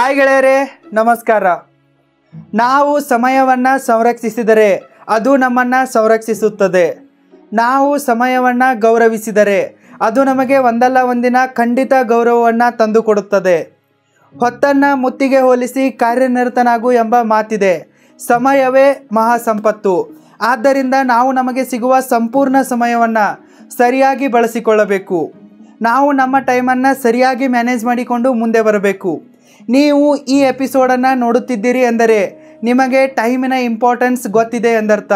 Hi ಗೆಳೆಯರೇ, ನಮಸ್ಕಾರ. ನಾವು ಸಮಯವನ್ನು ಸಂರಕ್ಷಿಸಿದರೆ ಅದು ನಮ್ಮನ್ನು ಸಂರಕ್ಷಿಸುತ್ತದೆ. ನಾವು ಸಮಯವನ್ನು ಗೌರವಿಸಿದರೆ ಅದು ನಮಗೆ ಒಂದಲ್ಲ ಒಂದಿನ ಖಂಡಿತ ಗೌರವವನ್ನು ತಂದುಕೊಡುತ್ತದೆ. ಹೊತ್ತನ್ನು ಮುತ್ತಿಗೆ ಹೋಲಿಸಿ ಕಾರ್ಯನಿರತನಾಗು ಎಂಬ ಮಾತಿದೆ. ಸಮಯವೇ ಮಹಾ ಸಂಪತ್ತು ಆದ್ದರಿಂದ ನಾವು ನಮಗೆ ಸಿಗುವ ಸಂಪೂರ್ಣ ಸಮಯವನ್ನು ಸರಿಯಾಗಿ ಬಳಸಿಕೊಳ್ಳಬೇಕು. ನಾವು ನಮ್ಮ ಟೈಮನ್ನು ಸರಿಯಾಗಿ ಮ್ಯಾನೇಜ್ ಮಾಡಿಕೊಂಡು ಮುಂದೆ ಬರಬೇಕು. ನೀವು ಈ ಎಪಿಸೋಡನ್ನು ನೋಡುತ್ತಿದ್ದೀರಿ ಎಂದರೆ ನಿಮಗೆ ಟೈಮಿನ ಇಂಪಾರ್ಟೆನ್ಸ್ ಗೊತ್ತಿದೆ ಎಂದರ್ಥ.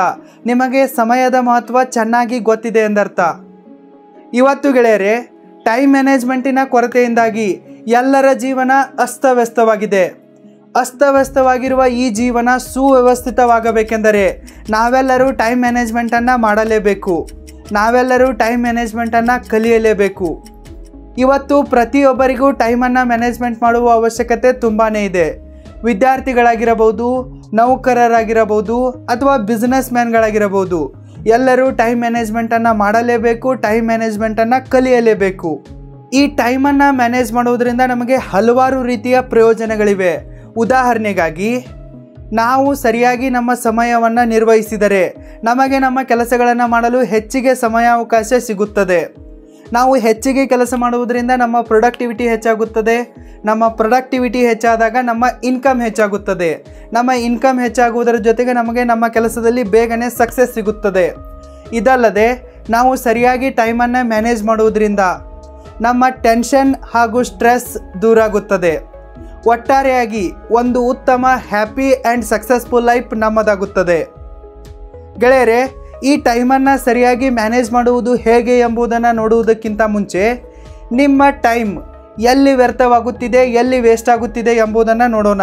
ನಿಮಗೆ ಸಮಯದ ಮಹತ್ವ ಚೆನ್ನಾಗಿ ಗೊತ್ತಿದೆ ಎಂದರ್ಥ. ಇವತ್ತು ಗೆಳೆಯರೆ, ಟೈಮ್ ಮ್ಯಾನೇಜ್ಮೆಂಟಿನ ಕೊರತೆಯಿಂದಾಗಿ ಎಲ್ಲರ ಜೀವನ ಅಸ್ತವ್ಯಸ್ತವಾಗಿದೆ. ಅಸ್ತವ್ಯಸ್ತವಾಗಿರುವ ಈ ಜೀವನ ಸುವ್ಯವಸ್ಥಿತವಾಗಬೇಕೆಂದರೆ ನಾವೆಲ್ಲರೂ ಟೈಮ್ ಮ್ಯಾನೇಜ್ಮೆಂಟನ್ನು ಮಾಡಲೇಬೇಕು. ನಾವೆಲ್ಲರೂ ಟೈಮ್ ಮ್ಯಾನೇಜ್ಮೆಂಟನ್ನು ಕಲಿಯಲೇಬೇಕು. ಇವತ್ತು ಪ್ರತಿಯೊಬ್ಬರಿಗೂ ಟೈಮನ್ನು ಮ್ಯಾನೇಜ್ಮೆಂಟ್ ಮಾಡುವ ಅವಶ್ಯಕತೆ ತುಂಬಾ ಇದೆ. ವಿದ್ಯಾರ್ಥಿಗಳಾಗಿರಬಹುದು, ನೌಕರರಾಗಿರಬಹುದು ಅಥವಾ ಬಿಸ್ನೆಸ್ ಮ್ಯಾನ್ಗಳಾಗಿರಬಹುದು ಎಲ್ಲರೂ ಟೈಮ್ ಮ್ಯಾನೇಜ್ಮೆಂಟನ್ನು ಮಾಡಲೇಬೇಕು, ಟೈಮ್ ಮ್ಯಾನೇಜ್ಮೆಂಟನ್ನು ಕಲಿಯಲೇಬೇಕು. ಈ ಟೈಮನ್ನು ಮ್ಯಾನೇಜ್ ಮಾಡುವುದರಿಂದ ನಮಗೆ ಹಲವಾರು ರೀತಿಯ ಪ್ರಯೋಜನಗಳಿವೆ. ಉದಾಹರಣೆಗಾಗಿ, ನಾವು ಸರಿಯಾಗಿ ನಮ್ಮ ಸಮಯವನ್ನು ನಿರ್ವಹಿಸಿದರೆ, ನಮಗೆ ನಮ್ಮ ಕೆಲಸಗಳನ್ನು ಮಾಡಲು ಹೆಚ್ಚಿಗೆ ಸಮಯಾವಕಾಶ ಸಿಗುತ್ತದೆ. ನಾವು ಹೆಚ್ಚಿಗೆ ಕೆಲಸ ಮಾಡುವುದರಿಂದ ನಮ್ಮ ಪ್ರೊಡಕ್ಟಿವಿಟಿ ಹೆಚ್ಚಾಗುತ್ತದೆ. ನಮ್ಮ ಪ್ರೊಡಕ್ಟಿವಿಟಿ ಹೆಚ್ಚಾದಾಗ ನಮ್ಮ ಇನ್ಕಮ್ ಹೆಚ್ಚಾಗುತ್ತದೆ. ನಮ್ಮ ಇನ್ಕಮ್ ಹೆಚ್ಚಾಗುವುದರ ಜೊತೆಗೆ ನಮಗೆ ನಮ್ಮ ಕೆಲಸದಲ್ಲಿ ಬೇಗನೆ ಸಕ್ಸಸ್ ಸಿಗುತ್ತದೆ. ಇದಲ್ಲದೆ, ನಾವು ಸರಿಯಾಗಿ ಟೈಮನ್ನು ಮ್ಯಾನೇಜ್ ಮಾಡುವುದರಿಂದ ನಮ್ಮ ಟೆನ್ಷನ್ ಹಾಗೂ ಸ್ಟ್ರೆಸ್ ದೂರಾಗುತ್ತದೆ. ಒಟ್ಟಾರೆಯಾಗಿ ಒಂದು ಉತ್ತಮ ಹ್ಯಾಪಿ ಆ್ಯಂಡ್ ಸಕ್ಸಸ್ಫುಲ್ ಲೈಫ್ ನಮ್ಮದಾಗುತ್ತದೆ. ಗೆಳೆಯರೆ ಈ ಟೈಮನ್ನು ಸರಿಯಾಗಿ ಮ್ಯಾನೇಜ್ ಮಾಡುವುದು ಹೇಗೆ ಎಂಬುದನ್ನು ನೋಡುವುದಕ್ಕಿಂತ ಮುಂಚೆ, ನಿಮ್ಮ ಟೈಮ್ ಎಲ್ಲಿ ವ್ಯರ್ಥವಾಗುತ್ತಿದೆ, ಎಲ್ಲಿ ವೇಸ್ಟ್ ಆಗುತ್ತಿದೆ ಎಂಬುದನ್ನು ನೋಡೋಣ.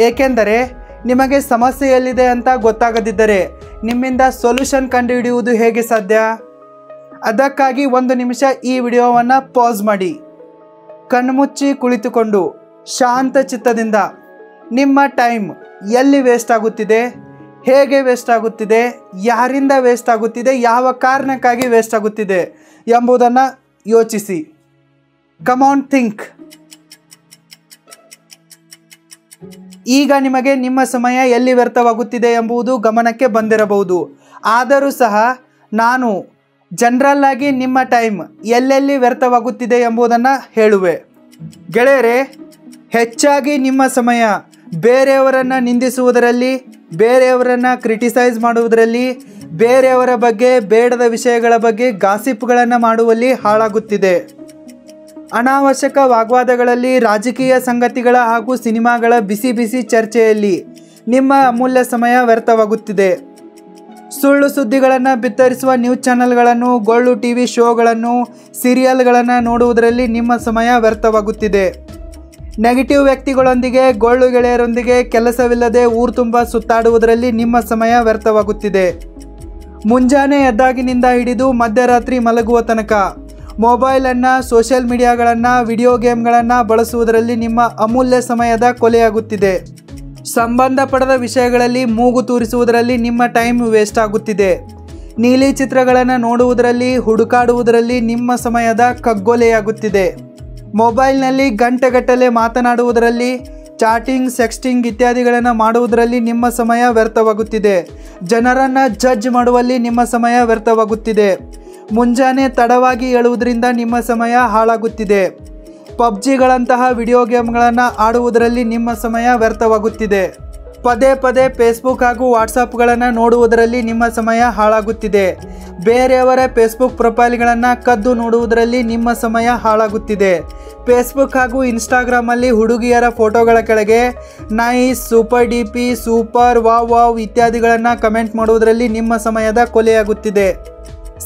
ಏಕೆಂದರೆ, ನಿಮಗೆ ಸಮಸ್ಯೆ ಎಲ್ಲಿದೆ ಅಂತ ಗೊತ್ತಾಗದಿದ್ದರೆ ನಿಮ್ಮಿಂದ ಸೊಲ್ಯೂಷನ್ ಕಂಡುಹಿಡಿಯುವುದು ಹೇಗೆ ಸಾಧ್ಯ? ಅದಕ್ಕಾಗಿ ಒಂದು ನಿಮಿಷ ಈ ವಿಡಿಯೋವನ್ನು ಪಾಸ್ ಮಾಡಿ. ಕಣ್ಮುಚ್ಚಿ ಕುಳಿತುಕೊಂಡು, ಶಾಂತ ಚಿತ್ತದಿಂದ ನಿಮ್ಮ ಟೈಮ್ ಎಲ್ಲಿ ವೇಸ್ಟ್ ಆಗುತ್ತಿದೆ? ಹೇಗೆ ವೇಸ್ಟ್ ಆಗುತ್ತಿದೆ, ಯಾರಿಂದ ವೇಸ್ಟ್ ಆಗುತ್ತಿದೆ, ಯಾವ ಕಾರಣಕ್ಕಾಗಿ ವೇಸ್ಟ್ ಆಗುತ್ತಿದೆ ಎಂಬುದನ್ನು ಯೋಚಿಸಿ. ಕಮಾನ್ ಥಿಂಕ್ ಈಗ ನಿಮಗೆ ನಿಮ್ಮ ಸಮಯ ಎಲ್ಲಿ ವ್ಯರ್ಥವಾಗುತ್ತಿದೆ ಎಂಬುದು ಗಮನಕ್ಕೆ ಬಂದಿರಬಹುದು. ಆದರೂ ಸಹ ನಾನು ಜನರಲ್ ಆಗಿ ನಿಮ್ಮ ಟೈಮ್ ಎಲ್ಲೆಲ್ಲಿ ವ್ಯರ್ಥವಾಗುತ್ತಿದೆ ಎಂಬುದನ್ನು ಹೇಳುವೆ. ಗೆಳೆಯರೆ, ಹೆಚ್ಚಾಗಿ ನಿಮ್ಮ ಸಮಯ ಬೇರೆಯವರನ್ನು ನಿಂದಿಸುವುದರಲ್ಲಿ, ಬೇರೆಯವರನ್ನು ಕ್ರಿಟಿಸೈಸ್ ಮಾಡುವುದರಲ್ಲಿ, ಬೇರೆಯವರ ಬಗ್ಗೆ ಬೇಡದ ವಿಷಯಗಳ ಬಗ್ಗೆ ಗಾಸಿಪ್ಗಳನ್ನು ಮಾಡುವಲ್ಲಿ ಹಾಳಾಗುತ್ತಿದೆ. ಅನಾವಶ್ಯಕ ವಾಗ್ವಾದಗಳಲ್ಲಿ ರಾಜಕೀಯ ಸಂಗತಿಗಳ ಹಾಗೂ ಸಿನಿಮಾಗಳ ಬಿಸಿ ಬಿಸಿ ಚರ್ಚೆಯಲ್ಲಿ ನಿಮ್ಮ ಅಮೂಲ್ಯ ಸಮಯ ವ್ಯರ್ಥವಾಗುತ್ತಿದೆ. ಸುಳ್ಳು ಸುದ್ದಿಗಳನ್ನು ಬಿತ್ತರಿಸುವ ನ್ಯೂಸ್ ಚಾನೆಲ್ಗಳನ್ನು, ಗೊಳ್ಳು ಟಿ ವಿ ಶೋಗಳನ್ನು, ಸೀರಿಯಲ್ಗಳನ್ನು ನೋಡುವುದರಲ್ಲಿ ನಿಮ್ಮ ಸಮಯ ವ್ಯರ್ಥವಾಗುತ್ತಿದೆ. ನೆಗೆಟಿವ್ ವ್ಯಕ್ತಿಗಳೊಂದಿಗೆ ಗೊಳ್ಳು ಗೆಳೆಯರೊಂದಿಗೆ ಕೆಲಸವಿಲ್ಲದೆ ಊರು ತುಂಬ ಸುತ್ತಾಡುವುದರಲ್ಲಿ ನಿಮ್ಮ ಸಮಯ ವ್ಯರ್ಥವಾಗುತ್ತಿದೆ. ಮುಂಜಾನೆ ಎದ್ದಾಗಿನಿಂದ ಹಿಡಿದು ಮಧ್ಯರಾತ್ರಿ ಮಲಗುವ ತನಕ ಮೊಬೈಲನ್ನು ಸೋಷಿಯಲ್ ಮೀಡಿಯಾಗಳನ್ನು, ವಿಡಿಯೋ ಗೇಮ್ಗಳನ್ನು ಬಳಸುವುದರಲ್ಲಿ ನಿಮ್ಮ ಅಮೂಲ್ಯ ಸಮಯದ ಕೊಲೆಯಾಗುತ್ತಿದೆ. ಸಂಬಂಧಪಡದ ವಿಷಯಗಳಲ್ಲಿ ಮೂಗು ತೂರಿಸುವುದರಲ್ಲಿ ನಿಮ್ಮ ಟೈಮ್ ವೇಸ್ಟ್ ಆಗುತ್ತಿದೆ. ನೀಲಿ ಚಿತ್ರಗಳನ್ನು ನೋಡುವುದರಲ್ಲಿ, ಹುಡುಕಾಡುವುದರಲ್ಲಿ ನಿಮ್ಮ ಸಮಯದ ಕಗ್ಗೊಲೆಯಾಗುತ್ತಿದೆ. ಮೊಬೈಲ್ನಲ್ಲಿ ಗಂಟೆಗಟ್ಟಲೆ ಮಾತನಾಡುವುದರಲ್ಲಿ, ಚಾಟಿಂಗ್, ಸೆಕ್ಸ್ಟಿಂಗ್ ಇತ್ಯಾದಿಗಳನ್ನು ಮಾಡುವುದರಲ್ಲಿ ನಿಮ್ಮ ಸಮಯ ವ್ಯರ್ಥವಾಗುತ್ತಿದೆ. ಜನರನ್ನು ಜಡ್ಜ್ ಮಾಡುವಲ್ಲಿ ನಿಮ್ಮ ಸಮಯ ವ್ಯರ್ಥವಾಗುತ್ತಿದೆ. ಮುಂಜಾನೆ ತಡವಾಗಿ ಹೇಳುವುದರಿಂದ ನಿಮ್ಮ ಸಮಯ ಹಾಳಾಗುತ್ತಿದೆ. ಪಬ್ಜಿಗಳಂತಹ ವಿಡಿಯೋ ಗೇಮ್ಗಳನ್ನು ಆಡುವುದರಲ್ಲಿ ನಿಮ್ಮ ಸಮಯ ವ್ಯರ್ಥವಾಗುತ್ತಿದೆ. ಪದೇ ಪದೇ ಫೇಸ್ಬುಕ್ ಹಾಗೂ ವಾಟ್ಸಪ್ಗಳನ್ನು ನೋಡುವುದರಲ್ಲಿ ನಿಮ್ಮ ಸಮಯ ಹಾಳಾಗುತ್ತಿದೆ. ಬೇರೆಯವರ ಫೇಸ್ಬುಕ್ ಪ್ರೊಫೈಲ್ಗಳನ್ನು ಕದ್ದು ನೋಡುವುದರಲ್ಲಿ ನಿಮ್ಮ ಸಮಯ ಹಾಳಾಗುತ್ತಿದೆ. ಫೇಸ್ಬುಕ್ ಹಾಗೂ ಇನ್ಸ್ಟಾಗ್ರಾಮಲ್ಲಿ ಹುಡುಗಿಯರ ಫೋಟೋಗಳ ಕೆಳಗೆ, nice, super D P super, wow wow ಇತ್ಯಾದಿಗಳನ್ನು ಕಮೆಂಟ್ ಮಾಡುವುದರಲ್ಲಿ ನಿಮ್ಮ ಸಮಯದ ಕೊಲೆಯಾಗುತ್ತಿದೆ.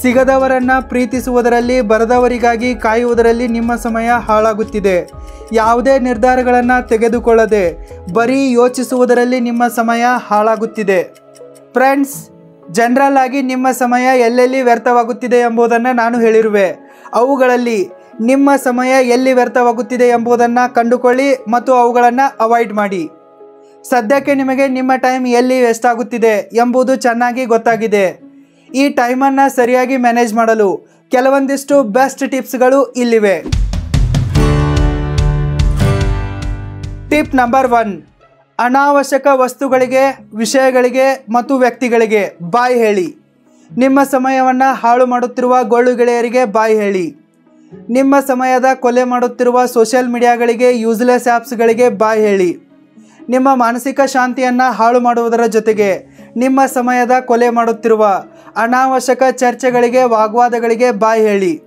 ಸಿಗದವರನ್ನು ಪ್ರೀತಿಸುವುದರಲ್ಲಿ, ಬರದವರಿಗಾಗಿ ಕಾಯುವುದರಲ್ಲಿ ನಿಮ್ಮ ಸಮಯ ಹಾಳಾಗುತ್ತಿದೆ. ಯಾವುದೇ ನಿರ್ಧಾರಗಳನ್ನು ತೆಗೆದುಕೊಳ್ಳದೆ, ಬರೀ ಯೋಚಿಸುವುದರಲ್ಲಿ ನಿಮ್ಮ ಸಮಯ ಹಾಳಾಗುತ್ತಿದೆ. ಫ್ರೆಂಡ್ಸ್, ಜನರಲ್ ಆಗಿ ನಿಮ್ಮ ಸಮಯ ಎಲ್ಲೆಲ್ಲಿ ವ್ಯರ್ಥವಾಗುತ್ತಿದೆ ಎಂಬುದನ್ನು ನಾನು ಹೇಳಿರುವೆ. ಅವುಗಳಲ್ಲಿ ನಿಮ್ಮ ಸಮಯ ಎಲ್ಲಿ ವ್ಯರ್ಥವಾಗುತ್ತಿದೆ ಎಂಬುದನ್ನು ಕಂಡುಕೊಳ್ಳಿ ಮತ್ತು ಅವುಗಳನ್ನು ಅವಾಯ್ಡ್ ಮಾಡಿ. ಸದ್ಯಕ್ಕೆ ನಿಮಗೆ ನಿಮ್ಮ ಟೈಮ್ ಎಲ್ಲಿ ವೇಸ್ಟ್ ಆಗುತ್ತಿದೆ ಎಂಬುದು ಚೆನ್ನಾಗಿ ಗೊತ್ತಾಗಿದೆ. ಈ ಟೈಮನ್ನು ಸರಿಯಾಗಿ ಮ್ಯಾನೇಜ್ ಮಾಡಲು ಕೆಲವೊಂದಿಷ್ಟು ಬೆಸ್ಟ್ ಟಿಪ್ಸ್ಗಳು ಇಲ್ಲಿವೆ. ಟಿಪ್ ನಂಬರ್ ಒನ್, ಅನಾವಶ್ಯಕ ವಸ್ತುಗಳಿಗೆ, ವಿಷಯಗಳಿಗೆ ಮತ್ತು ವ್ಯಕ್ತಿಗಳಿಗೆ ಬಾಯ್ ಹೇಳಿ. ನಿಮ್ಮ ಸಮಯವನ್ನು ಹಾಳು ಮಾಡುತ್ತಿರುವ ಗೋಳು ಗೆಳೆಯರಿಗೆ ಬಾಯ್ ಹೇಳಿ. ನಿಮ್ಮ ಸಮಯದ ಕೊಲೆ ಮಾಡುತ್ತಿರುವ ಸೋಷಿಯಲ್ ಮೀಡಿಯಾಗಳಿಗೆ, ಯೂಸ್ಲೆಸ್ ಆ್ಯಪ್ಸ್ಗಳಿಗೆ ಬಾಯ್ ಹೇಳಿ. ನಿಮ್ಮ ಮಾನಸಿಕ ಶಾಂತಿಯನ್ನು ಹಾಳು ಮಾಡುವುದರ ಜೊತೆಗೆ ನಿಮ್ಮ ಸಮಯದ ಕೊಲೆ ಮಾಡುತ್ತಿರುವ ಅನಾವಶ್ಯಕ ಚರ್ಚೆಗಳಿಗೆ, ವಾಗ್ವಾದಗಳಿಗೆ ಬಾಯ್ ಹೇಳಿ.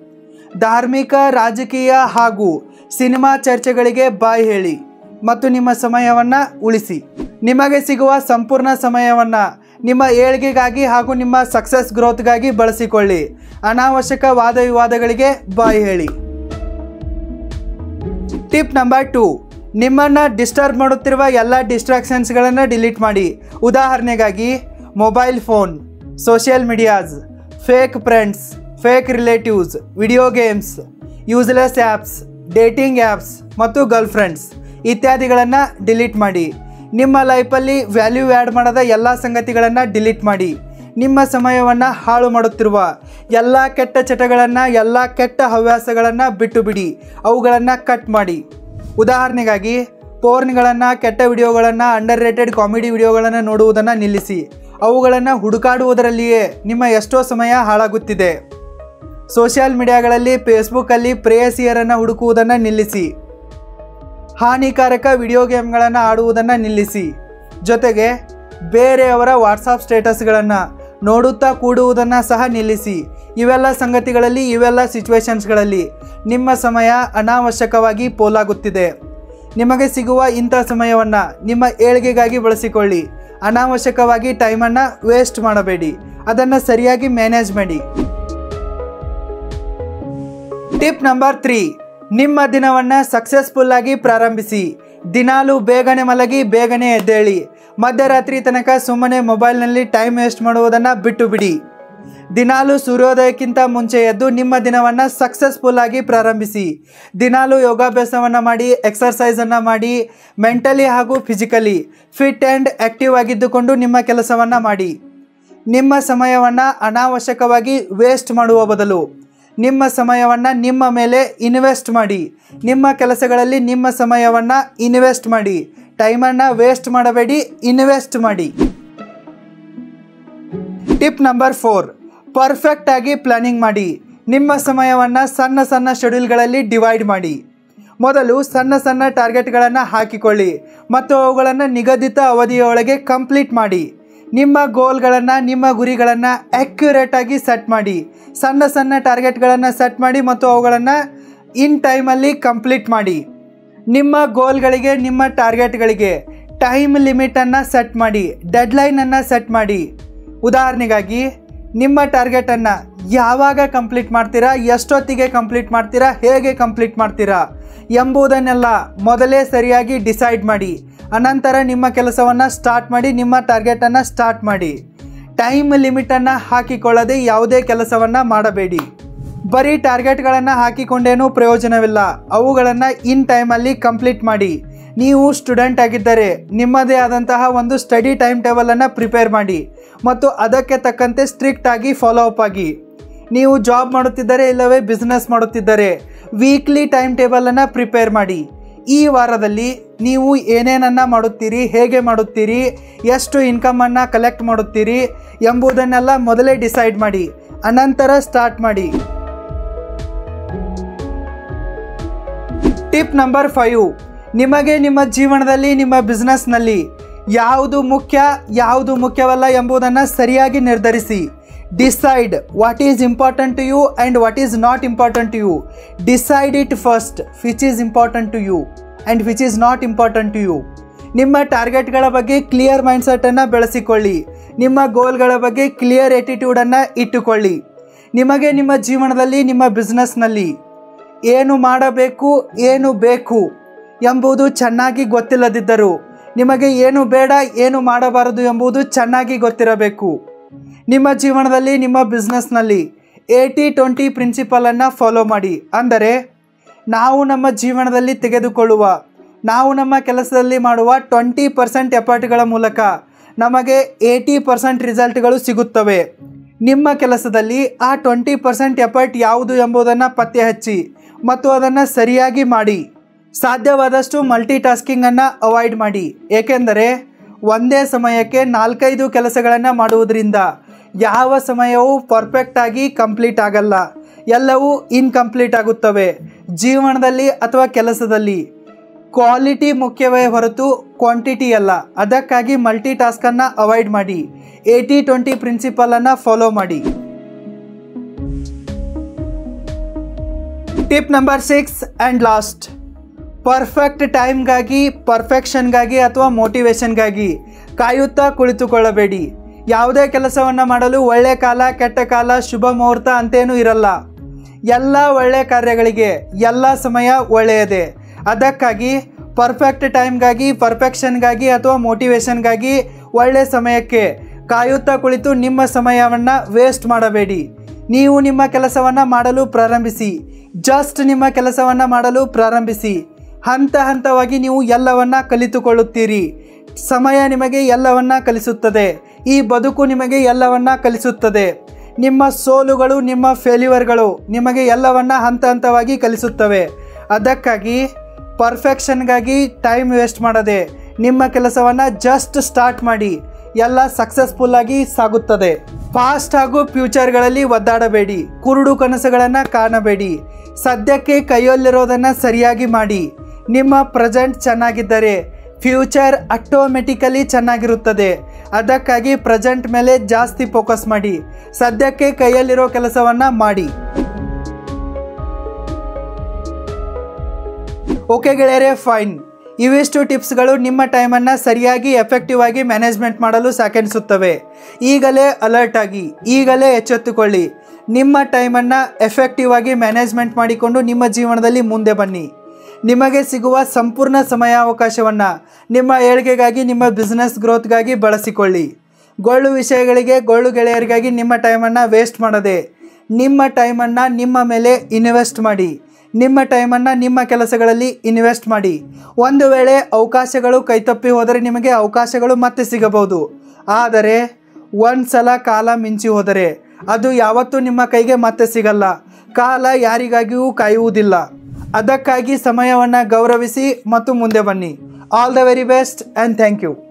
ಧಾರ್ಮಿಕ, ರಾಜಕೀಯ ಹಾಗೂ ಸಿನಿಮಾ ಚರ್ಚೆಗಳಿಗೆ ಬಾಯ್ ಹೇಳಿ. ಮತ್ತು ನಿಮ್ಮ ಸಮಯವನ್ನು ಉಳಿಸಿ. ನಿಮಗೆ ಸಿಗುವ ಸಂಪೂರ್ಣ ಸಮಯವನ್ನು ನಿಮ್ಮ ಏಳಿಗೆಗಾಗಿ ಹಾಗೂ ನಿಮ್ಮ ಸಕ್ಸಸ್ ಗ್ರೋತ್ಗಾಗಿ ಬಳಸಿಕೊಳ್ಳಿ. ಅನಾವಶ್ಯಕ ವಾದ ವಿವಾದಗಳಿಗೆ ಬಾಯ್ ಹೇಳಿ. ಟಿಪ್ ನಂಬರ್ ಟು ನಿಮ್ಮನ್ನು ಡಿಸ್ಟರ್ಬ್ ಮಾಡುತ್ತಿರುವ ಎಲ್ಲ ಡಿಸ್ಟ್ರಾಕ್ಷನ್ಸ್ಗಳನ್ನು ಡಿಲೀಟ್ ಮಾಡಿ. ಉದಾಹರಣೆಗಾಗಿ mobile phone social medias fake friends fake relatives video games useless apps dating apps ಮತ್ತು ಗರ್ಲ್ ಫ್ರೆಂಡ್ಸ್ ಇತ್ಯಾದಿಗಳನ್ನು ಡಿಲೀಟ್ ಮಾಡಿ. ನಿಮ್ಮ ಲೈಫಲ್ಲಿ ವ್ಯಾಲ್ಯೂ ಆ್ಯಡ್ ಮಾಡದ ಎಲ್ಲ ಸಂಗತಿಗಳನ್ನು ಡಿಲೀಟ್ ಮಾಡಿ. ನಿಮ್ಮ ಸಮಯವನ್ನು ಹಾಳು ಮಾಡುತ್ತಿರುವ ಎಲ್ಲ ಕೆಟ್ಟ ಚಟಗಳನ್ನು, ಎಲ್ಲ ಕೆಟ್ಟ ಹವ್ಯಾಸಗಳನ್ನು ಬಿಟ್ಟು ಬಿಡಿ. ಅವುಗಳನ್ನು ಕಟ್ ಮಾಡಿ. ಉದಾಹರಣೆಗಾಗಿ ಪೋರ್ನ್ಗಳನ್ನು ಕೆಟ್ಟ ವಿಡಿಯೋಗಳನ್ನು ಅಂಡರ್ ರೇಟೆಡ್ ಕಾಮಿಡಿ ವಿಡಿಯೋಗಳನ್ನು ನೋಡುವುದನ್ನು ನಿಲ್ಲಿಸಿ. ಅವುಗಳನ್ನು ಹುಡುಕಾಡುವುದರಲ್ಲಿಯೇ ನಿಮ್ಮ ಎಷ್ಟೋ ಸಮಯ ಹಾಳಾಗುತ್ತಿದೆ. ಸೋಷಿಯಲ್ ಮೀಡಿಯಾಗಳಲ್ಲಿ ಫೇಸ್ಬುಕ್ಕಲ್ಲಿ ಪ್ರೇಯಸಿಯರನ್ನು ಹುಡುಕುವುದನ್ನು ನಿಲ್ಲಿಸಿ. ಹಾನಿಕಾರಕ ವಿಡಿಯೋ ಗೇಮ್ಗಳನ್ನು ಆಡುವುದನ್ನು ನಿಲ್ಲಿಸಿ. ಜೊತೆಗೆ ಬೇರೆಯವರ ವಾಟ್ಸಾಪ್ ಸ್ಟೇಟಸ್ಗಳನ್ನು ನೋಡುತ್ತಾ ಕೂಡುವುದನ್ನು ಸಹ ನಿಲ್ಲಿಸಿ. ಇವೆಲ್ಲ ಸಂಗತಿಗಳಲ್ಲಿ, ಇವೆಲ್ಲ ಸಿಚುವೇಶನ್ಸ್ಗಳಲ್ಲಿ ನಿಮ್ಮ ಸಮಯ ಅನಾವಶ್ಯಕವಾಗಿ ಪೋಲಾಗುತ್ತಿದೆ. ನಿಮಗೆ ಸಿಗುವ ಇಂಥ ಸಮಯವನ್ನು ನಿಮ್ಮ ಏಳಿಗೆಗಾಗಿ ಬಳಸಿಕೊಳ್ಳಿ. ಅನಾವಶ್ಯಕವಾಗಿ ಟೈಮನ್ನು ವೇಸ್ಟ್ ಮಾಡಬೇಡಿ. ಅದನ್ನು ಸರಿಯಾಗಿ ಮ್ಯಾನೇಜ್ ಮಾಡಿ. Tip number three. ನಿಮ್ಮ ದಿನವನ್ನು ಸಕ್ಸಸ್ಫುಲ್ ಆಗಿ ಪ್ರಾರಂಭಿಸಿ. ದಿನಾಲು ಬೇಗನೆ ಮಲಗಿ, ಬೇಗನೆ ಎದ್ದೇಳಿ. ಮಧ್ಯರಾತ್ರಿ ತನಕ ಸುಮ್ಮನೆ ಮೊಬೈಲ್ನಲ್ಲಿ ಟೈಮ್ ವೇಸ್ಟ್ ಮಾಡುವುದನ್ನು ಬಿಟ್ಟು ಬಿಡಿ. ದಿನಾಲು ಸೂರ್ಯೋದಯಕ್ಕಿಂತ ಮುಂಚೆ ಎದ್ದು ನಿಮ್ಮ ದಿನವನ್ನು ಸಕ್ಸಸ್ಫುಲ್ ಆಗಿ ಪ್ರಾರಂಭಿಸಿ. ದಿನಾಲು ಯೋಗಾಭ್ಯಾಸವನ್ನು ಮಾಡಿ ಎಕ್ಸರ್ಸೈಸನ್ನು ಮಾಡಿ ಮೆಂಟಲಿ ಹಾಗೂ ಫಿಸಿಕಲಿ ಫಿಟ್ ಆ್ಯಂಡ್ ಆ್ಯಕ್ಟಿವ್ ಆಗಿದ್ದುಕೊಂಡು ನಿಮ್ಮ ಕೆಲಸವನ್ನು ಮಾಡಿ. ನಿಮ್ಮ ಸಮಯವನ್ನು ಅನಾವಶ್ಯಕವಾಗಿ ವೇಸ್ಟ್ ಮಾಡುವ ಬದಲು. ನಿಮ್ಮ ಸಮಯವನ್ನು ನಿಮ್ಮ ಮೇಲೆ ಇನ್ವೆಸ್ಟ್ ಮಾಡಿ. ನಿಮ್ಮ ಕೆಲಸಗಳಲ್ಲಿ ನಿಮ್ಮ ಸಮಯವನ್ನು ಇನ್ವೆಸ್ಟ್ ಮಾಡಿ. ಟೈಮನ್ನು ವೇಸ್ಟ್ ಮಾಡಬೇಡಿ ಇನ್ವೆಸ್ಟ್ ಮಾಡಿ. ಟಿಪ್ ನಂಬರ್ ಫೋರ್ ಪರ್ಫೆಕ್ಟ್ ಆಗಿ ಪ್ಲಾನಿಂಗ್ ಮಾಡಿ. ನಿಮ್ಮ ಸಮಯವನ್ನು ಸಣ್ಣ ಸಣ್ಣ ಶೆಡ್ಯೂಲ್ಗಳಲ್ಲಿ ಡಿವೈಡ್ ಮಾಡಿ. ಮೊದಲು ಸಣ್ಣ ಸಣ್ಣ ಟಾರ್ಗೆಟ್ಗಳನ್ನು ಹಾಕಿಕೊಳ್ಳಿ. ಮತ್ತು ಅವುಗಳನ್ನು ನಿಗದಿತ ಅವಧಿಯೊಳಗೆ ಕಂಪ್ಲೀಟ್ ಮಾಡಿ. ನಿಮ್ಮ ಗೋಲ್ಗಳನ್ನು ನಿಮ್ಮ ಗುರಿಗಳನ್ನು ಆ್ಯಕ್ಯುರೇಟಾಗಿ ಸೆಟ್ ಮಾಡಿ. ಸಣ್ಣ ಸಣ್ಣ ಟಾರ್ಗೆಟ್ಗಳನ್ನು ಸೆಟ್ ಮಾಡಿ ಮತ್ತು ಅವುಗಳನ್ನು ಇನ್ ಟೈಮಲ್ಲಿ ಕಂಪ್ಲೀಟ್ ಮಾಡಿ. ನಿಮ್ಮ ಗೋಲ್ಗಳಿಗೆ ನಿಮ್ಮ ಟಾರ್ಗೆಟ್ಗಳಿಗೆ ಟೈಮ್ ಲಿಮಿಟನ್ನು ಸೆಟ್ ಮಾಡಿ ಡೆಡ್ಲೈನನ್ನು ಸೆಟ್ ಮಾಡಿ. ಉದಾಹರಣೆಗಾಗಿ ನಿಮ್ಮ ಟಾರ್ಗೆಟನ್ನು ಯಾವಾಗ ಕಂಪ್ಲೀಟ್ ಮಾಡ್ತೀರಾ, ಎಷ್ಟೊತ್ತಿಗೆ ಕಂಪ್ಲೀಟ್ ಮಾಡ್ತೀರಾ, ಹೇಗೆ ಕಂಪ್ಲೀಟ್ ಮಾಡ್ತೀರಾ ಎಂಬುದನ್ನೆಲ್ಲ ಮೊದಲೇ ಸರಿಯಾಗಿ ಡಿಸೈಡ್ ಮಾಡಿ, ಅನಂತರ ನಿಮ್ಮ ಕೆಲಸವನ್ನು ಸ್ಟಾರ್ಟ್ ಮಾಡಿ, ನಿಮ್ಮ ಟಾರ್ಗೆಟನ್ನು ಸ್ಟಾರ್ಟ್ ಮಾಡಿ. ಟೈಮ್ ಲಿಮಿಟನ್ನು ಹಾಕಿಕೊಳ್ಳದೆ ಯಾವುದೇ ಕೆಲಸವನ್ನು ಮಾಡಬೇಡಿ. ಬರೀ ಟಾರ್ಗೆಟ್ಗಳನ್ನು ಹಾಕಿಕೊಂಡೇನೂ ಪ್ರಯೋಜನವಿಲ್ಲ. ಅವುಗಳನ್ನು ಇನ್ ಟೈಮಲ್ಲಿ ಕಂಪ್ಲೀಟ್ ಮಾಡಿ. ನೀವು ಸ್ಟೂಡೆಂಟ್ ಆಗಿದ್ದರೆ ನಿಮ್ಮದೇ ಆದಂತಹ ಒಂದು ಸ್ಟಡಿ ಟೈಮ್ ಟೇಬಲನ್ನು ಪ್ರಿಪೇರ್ ಮಾಡಿ ಮತ್ತು ಅದಕ್ಕೆ ತಕ್ಕಂತೆ ಸ್ಟ್ರಿಕ್ಟ್ ಆಗಿ ಫಾಲೋ ಅಪ್ ಆಗಿ. ನೀವು ಜಾಬ್ ಮಾಡುತ್ತಿದ್ದರೆ ಇಲ್ಲವೇ ಬಿಸ್ನೆಸ್ ಮಾಡುತ್ತಿದ್ದರೆ ವೀಕ್ಲಿ ಟೈಮ್ ಟೇಬಲನ್ನು ಪ್ರಿಪೇರ್ ಮಾಡಿ. ಈ ವಾರದಲ್ಲಿ ನೀವು ಏನೇನನ್ನು ಮಾಡುತ್ತೀರಿ, ಹೇಗೆ ಮಾಡುತ್ತೀರಿ, ಎಷ್ಟು ಇನ್ಕಮನ್ನು ಕಲೆಕ್ಟ್ ಮಾಡುತ್ತೀರಿ ಎಂಬುದನ್ನೆಲ್ಲ ಮೊದಲೇ ಡಿಸೈಡ್ ಮಾಡಿ, ಅನಂತರ ಸ್ಟಾರ್ಟ್ ಮಾಡಿ. ಟಿಪ್ ನಂಬರ್ ಫೈವ್ ನಿಮಗೆ ನಿಮ್ಮ ಜೀವನದಲ್ಲಿ, ನಿಮ್ಮ ಬಿಸ್ನೆಸ್ನಲ್ಲಿ ಯಾವುದು ಮುಖ್ಯ, ಯಾವುದು ಮುಖ್ಯವಲ್ಲ ಎಂಬುದನ್ನು ಸರಿಯಾಗಿ ನಿರ್ಧರಿಸಿ. Decide what is important to you and what is not important to you decide it first which is important to you and which is not important to you ನಿಮ್ಮ ಟಾರ್ಗೆಟ್ಗಳ ಬಗ್ಗೆ ಕ್ಲಿಯರ್ ಮೈಂಡ್ಸೆಟನ್ನು ಬೆಳೆಸಿಕೊಳ್ಳಿ. ನಿಮ್ಮ ಗೋಲ್ಗಳ ಬಗ್ಗೆ ಕ್ಲಿಯರ್ ಎಟಿಟ್ಯೂಡನ್ನು ಇಟ್ಟುಕೊಳ್ಳಿ. ನಿಮಗೆ ನಿಮ್ಮ ಜೀವನದಲ್ಲಿ, ನಿಮ್ಮ ಬಿಸ್ನೆಸ್ನಲ್ಲಿ ಏನು ಮಾಡಬೇಕು, ಏನು ಬೇಕು ಎಂಬುದು ಚೆನ್ನಾಗಿ ಗೊತ್ತಿಲ್ಲದಿದ್ದರೂ ನಿಮಗೆ ಏನು ಬೇಡ, ಏನು ಮಾಡಬಾರದು ಎಂಬುದು ಚೆನ್ನಾಗಿ ಗೊತ್ತಿರಬೇಕು. ನಿಮ್ಮ ಜೀವನದಲ್ಲಿ, ನಿಮ್ಮ ಬಿಸ್ನೆಸ್ನಲ್ಲಿ ಏಯ್ಟಿ ಟ್ವೆಂಟಿ ಪ್ರಿನ್ಸಿಪಲನ್ನು ಫಾಲೋ ಮಾಡಿ. ಅಂದರೆ, ನಾವು ನಮ್ಮ ಜೀವನದಲ್ಲಿ ತೆಗೆದುಕೊಳ್ಳುವ, ನಾವು ನಮ್ಮ ಕೆಲಸದಲ್ಲಿ ಮಾಡುವ ಟ್ವೆಂಟಿ ಪರ್ಸೆಂಟ್ ಎಫರ್ಟ್ಗಳ ಮೂಲಕ ನಮಗೆ ಏಯ್ಟಿ ಪರ್ಸೆಂಟ್ ರಿಸಲ್ಟ್ಗಳು ಸಿಗುತ್ತವೆ. ನಿಮ್ಮ ಕೆಲಸದಲ್ಲಿ ಆ ಟ್ವೆಂಟಿ ಪರ್ಸೆಂಟ್ ಎಫರ್ಟ್ ಯಾವುದು ಎಂಬುದನ್ನು ಪತ್ತೆ ಹಚ್ಚಿ ಮತ್ತು ಅದನ್ನು ಸರಿಯಾಗಿ ಮಾಡಿ. ಸಾಧ್ಯವಾದಷ್ಟು ಮಲ್ಟಿ ಟಾಸ್ಕಿಂಗನ್ನು ಅವಾಯ್ಡ್ ಮಾಡಿ. ಏಕೆಂದರೆ ಒಂದೇ ಸಮಯಕ್ಕೆ ನಾಲ್ಕೈದು ಕೆಲಸಗಳನ್ನು ಮಾಡುವುದರಿಂದ ಯಾವ ಸಮಯವೂ ಪರ್ಫೆಕ್ಟಾಗಿ ಕಂಪ್ಲೀಟ್ ಆಗಲ್ಲ. ಎಲ್ಲವೂ ಇನ್ಕಂಪ್ಲೀಟ್ ಆಗುತ್ತವೆ. ಜೀವನದಲ್ಲಿ ಅಥವಾ ಕೆಲಸದಲ್ಲಿ ಕ್ವಾಲಿಟಿ ಮುಖ್ಯವೇ ಹೊರತು ಕ್ವಾಂಟಿಟಿ ಅಲ್ಲ. ಅದಕ್ಕಾಗಿ ಮಲ್ಟಿ ಟಾಸ್ಕನ್ನು ಅವಾಯ್ಡ್ ಮಾಡಿ. ಏಯ್ಟಿ ಟ್ವೆಂಟಿ ಪ್ರಿನ್ಸಿಪಲನ್ನು ಫಾಲೋ ಮಾಡಿ. Tip number six and last perfect ಟೈಮ್ಗಾಗಿ ಪರ್ಫೆಕ್ಷನ್ಗಾಗಿ ಅಥವಾ ಮೋಟಿವೇಶನ್ಗಾಗಿ ಕಾಯುತ್ತಾ ಕುಳಿತುಕೊಳ್ಳಬೇಡಿ. ಯಾವುದೇ ಕೆಲಸವನ್ನು ಮಾಡಲು ಒಳ್ಳೆ ಕಾಲ, ಕೆಟ್ಟ ಕಾಲ, ಶುಭ ಮುಹೂರ್ತ ಅಂತೇನೂ ಇರಲ್ಲ. ಎಲ್ಲ ಒಳ್ಳೆಯ ಕಾರ್ಯಗಳಿಗೆ, ಎಲ್ಲ ಸಮಯ ಒಳ್ಳೆಯದೇ. ಅದಕ್ಕಾಗಿ ಪರ್ಫೆಕ್ಟ್ ಟೈಮ್ಗಾಗಿ ಪರ್ಫೆಕ್ಷನ್ಗಾಗಿ ಅಥವಾ ಮೋಟಿವೇಶನ್ಗಾಗಿ ಒಳ್ಳೆಯ ಸಮಯಕ್ಕೆ ಕಾಯುತ್ತಾ ಕುಳಿತು ನಿಮ್ಮ ಸಮಯವನ್ನು ವೇಸ್ಟ್ ಮಾಡಬೇಡಿ. ನೀವು ನಿಮ್ಮ ಕೆಲಸವನ್ನು ಮಾಡಲು ಪ್ರಾರಂಭಿಸಿ. ಜಸ್ಟ್ ನಿಮ್ಮ ಕೆಲಸವನ್ನು ಮಾಡಲು ಪ್ರಾರಂಭಿಸಿ. ಹಂತ ಹಂತವಾಗಿ ನೀವು ಎಲ್ಲವನ್ನ ಕಲಿತುಕೊಳ್ಳುತ್ತೀರಿ. ಸಮಯ ನಿಮಗೆ ಎಲ್ಲವನ್ನ ಕಲಿಸುತ್ತದೆ. ಈ ಬದುಕು ನಿಮಗೆ ಎಲ್ಲವನ್ನ ಕಲಿಸುತ್ತದೆ. ನಿಮ್ಮ ಸೋಲುಗಳು, ನಿಮ್ಮ ಫೇಲ್ಯೂರ್ಗಳು ನಿಮಗೆ ಎಲ್ಲವನ್ನ ಹಂತ ಹಂತವಾಗಿ ಕಲಿಸುತ್ತವೆ. ಅದಕ್ಕಾಗಿ ಪರ್ಫೆಕ್ಷನ್ಗಾಗಿ ಟೈಮ್ ವೇಸ್ಟ್ ಮಾಡದೆ ನಿಮ್ಮ ಕೆಲಸವನ್ನು ಜಸ್ಟ್ ಸ್ಟಾರ್ಟ್ ಮಾಡಿ. ಎಲ್ಲ ಸಕ್ಸಸ್ಫುಲ್ಲಾಗಿ ಸಾಗುತ್ತದೆ. ಪಾಸ್ಟ್ ಹಾಗೂ ಫ್ಯೂಚರ್ಗಳಲ್ಲಿ ಒದ್ದಾಡಬೇಡಿ. ಕುರುಡು ಕನಸುಗಳನ್ನು ಕಾಣಬೇಡಿ. ಸದ್ಯಕ್ಕೆ ಕೈಯಲ್ಲಿರೋದನ್ನು ಸರಿಯಾಗಿ ಮಾಡಿ. ನಿಮ್ಮ ಪ್ರೆಸೆಂಟ್ ಚೆನ್ನಾಗಿದ್ದರೆ ಫ್ಯೂಚರ್ ಆಟೋಮೆಟಿಕಲಿ ಚೆನ್ನಾಗಿರುತ್ತದೆ. ಅದಕ್ಕಾಗಿ ಪ್ರೆಸೆಂಟ್ ಮೇಲೆ ಜಾಸ್ತಿ ಫೋಕಸ್ ಮಾಡಿ. ಸದ್ಯಕ್ಕೆ ಕೈಯಲ್ಲಿರೋ ಕೆಲಸವನ್ನು ಮಾಡಿ. ಓಕೆ ಗೆಳೆಯರೆ ಫೈನ್ ಇವಿಷ್ಟು ಟಿಪ್ಸ್ಗಳು ನಿಮ್ಮ ಟೈಮನ್ನು ಸರಿಯಾಗಿ ಎಫೆಕ್ಟಿವ್ ಆಗಿ ಮ್ಯಾನೇಜ್ಮೆಂಟ್ ಮಾಡಲು ಸಾಕೆನಿಸುತ್ತವೆ. ಈಗಲೇ ಅಲರ್ಟ್ ಆಗಿ, ಈಗಲೇ ಎಚ್ಚೆತ್ತುಕೊಳ್ಳಿ. ನಿಮ್ಮ ಟೈಮನ್ನು ಎಫೆಕ್ಟಿವ್ ಆಗಿ ಮ್ಯಾನೇಜ್ಮೆಂಟ್ ಮಾಡಿಕೊಂಡು ನಿಮ್ಮ ಜೀವನದಲ್ಲಿ ಮುಂದೆ ಬನ್ನಿ. ನಿಮಗೆ ಸಿಗುವ ಸಂಪೂರ್ಣ ಸಮಯಾವಕಾಶವನ್ನು ನಿಮ್ಮ ಏಳಿಗೆಗಾಗಿ, ನಿಮ್ಮ ಬಿಸ್ನೆಸ್ ಗ್ರೋತ್ಗಾಗಿ ಬಳಸಿಕೊಳ್ಳಿ. ಗೊಳ್ಳು ವಿಷಯಗಳಿಗೆ, ಗೊಳ್ಳು ಗೆಳೆಯರಿಗಾಗಿ ನಿಮ್ಮ ಟೈಮನ್ನು ವೇಸ್ಟ್ ಮಾಡದೆ, ನಿಮ್ಮ ಟೈಮನ್ನು ನಿಮ್ಮ ಮೇಲೆ ಇನ್ವೆಸ್ಟ್ ಮಾಡಿ, ನಿಮ್ಮ ಟೈಮನ್ನು ನಿಮ್ಮ ಕೆಲಸಗಳಲ್ಲಿ ಇನ್ವೆಸ್ಟ್ ಮಾಡಿ. ಒಂದು ವೇಳೆ ಅವಕಾಶಗಳು ಕೈತಪ್ಪಿ ಹೋದರೆ ನಿಮಗೆ ಅವಕಾಶಗಳು ಮತ್ತೆ ಸಿಗಬಹುದು. ಆದರೆ ಒಂದು ಸಲ ಕಾಲ ಮಿಂಚಿ ಹೋದರೆ ಅದು ಯಾವತ್ತೂ ನಿಮ್ಮ ಕೈಗೆ ಮತ್ತೆ ಸಿಗಲ್ಲ. ಕಾಲ ಯಾರಿಗಾಗಿಯೂ ಕಾಯುವುದಿಲ್ಲ. ಅದಕ್ಕಾಗಿ ಸಮಯವನ್ನು ಗೌರವಿಸಿ ಮತ್ತು ಮುಂದೆ ಬನ್ನಿ. All the very best and thank you